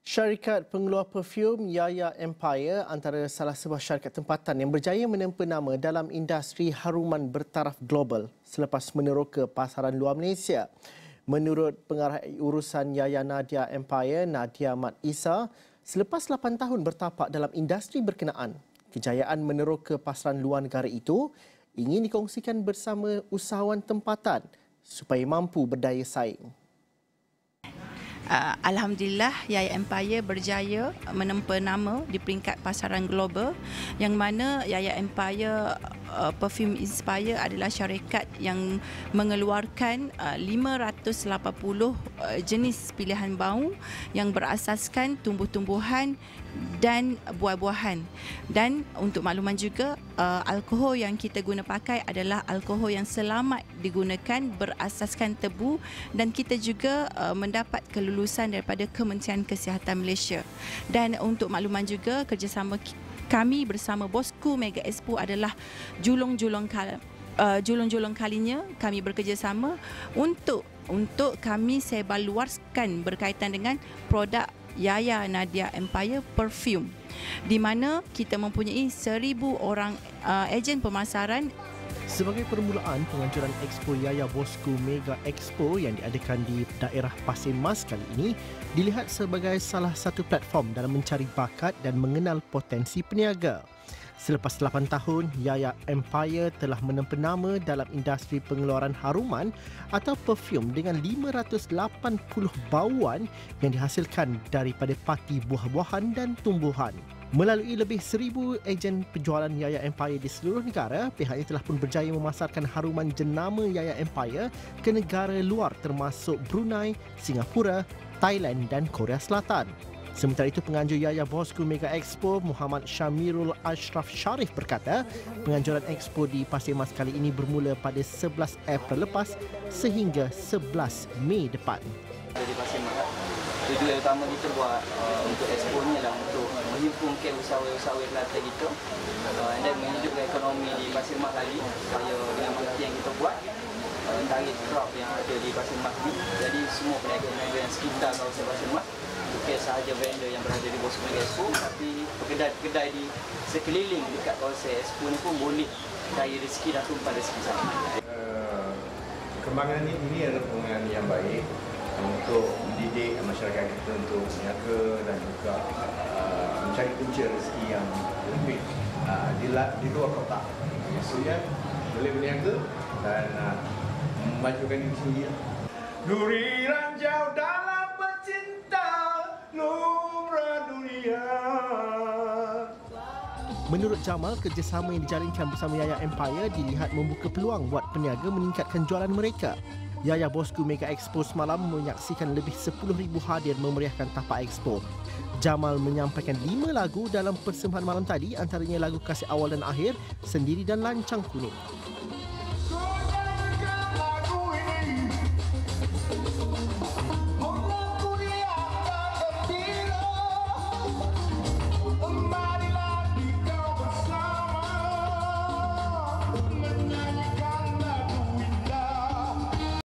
Syarikat pengeluar perfum Yaya Empire antara salah sebuah syarikat tempatan yang berjaya menempa nama dalam industri haruman bertaraf global selepas meneroka pasaran luar Malaysia. Menurut pengarah urusan Yaya Nadia Empire, Nadia Mat Isa, selepas 8 tahun bertapak dalam industri berkenaan, kejayaan meneroka pasaran luar negara itu ingin dikongsikan bersama usahawan tempatan supaya mampu berdaya saing uh, Alhamdulillah Yaya Empire berjaya menempa nama di peringkat pasaran global yang mana Yaya Empire uh, Perfume Inspire adalah syarikat yang mengeluarkan uh, 580 uh, jenis pilihan bau yang berasaskan tumbuh-tumbuhan dan buah-buahan. Dan untuk makluman juga, uh, alkohol yang kita guna pakai adalah alkohol yang selamat digunakan berasaskan tebu dan kita juga uh, mendapat kelulusan daripada Kementerian Kesihatan Malaysia. Dan untuk makluman juga, kerjasama kami bersama Bosku Mega Expo adalah julung-julung kal uh, julung-julung kalinya kami bekerjasama untuk untuk kami sebarluaskan berkaitan dengan produk Yaya Nadia Empire Perfume. Di mana kita mempunyai seribu orang uh, ejen pemasaran Sebagai permulaan penganjuran Expo Yaya Bosku Mega Expo yang diadakan di daerah Pasir Mas kali ini dilihat sebagai salah satu platform dalam mencari bakat dan mengenal potensi peniaga. Selepas 8 tahun, Yaya Empire telah menempa nama dalam industri pengeluaran haruman atau perfume dengan 580 bauan yang dihasilkan daripada pati buah-buahan dan tumbuhan. Melalui lebih seribu ejen penjualan Yaya Empire di seluruh negara, pihaknya telah pun berjaya memasarkan haruman jenama Yaya Empire ke negara luar termasuk Brunei, Singapura, Thailand dan Korea Selatan. Sementara itu, penganjur Yaya Bosku Mega Expo Muhammad Syamirul Ashraf Sharif berkata, penganjuran Expo di Pasir Mas kali ini bermula pada 11 April lepas sehingga 11 Mei depan. Pasir Mas, tujuan utama kita buat uh, untuk Expo ni adalah untuk menghimpunkan usahawan-usahawan Kelantan kita. Uh, dan menghidupkan ekonomi di Pasir Mas lagi supaya dengan bukti yang kita buat uh, target crowd yang ada di Pasir Mas ni. Jadi semua peniaga-peniaga yang sekitar kawasan Pasir Mas bukan sahaja vendor yang berada di Bosco Mega Expo tapi kedai-kedai di sekeliling dekat kawasan Expo ni pun boleh daya rezeki dan tumpah rezeki sama. Uh, kembangan ini, ini adalah kembangan yang baik untuk mendidik masyarakat kita untuk berniaga dan juga uh, mencari punca rezeki yang lebih uh, di, di luar kota. Maksudnya boleh berniaga dan uh, memajukan diri sendiri. Duri ranjau dalam Menurut Jamal, kerjasama yang dijalinkan bersama Yaya Empire dilihat membuka peluang buat peniaga meningkatkan jualan mereka. Yaya Bosku Mega Expo semalam menyaksikan lebih 10,000 hadir memeriahkan tapak expo. Jamal menyampaikan lima lagu dalam persembahan malam tadi antaranya lagu Kasih Awal dan Akhir, Sendiri dan Lancang Kuning.